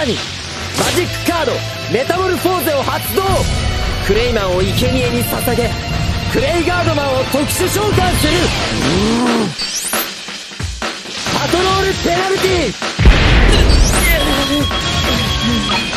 らにマジックカードメタモルフォーゼを発動。クレイマンを生贄に捧げクレイガードマンを特殊召喚する。パトロールペナルティー。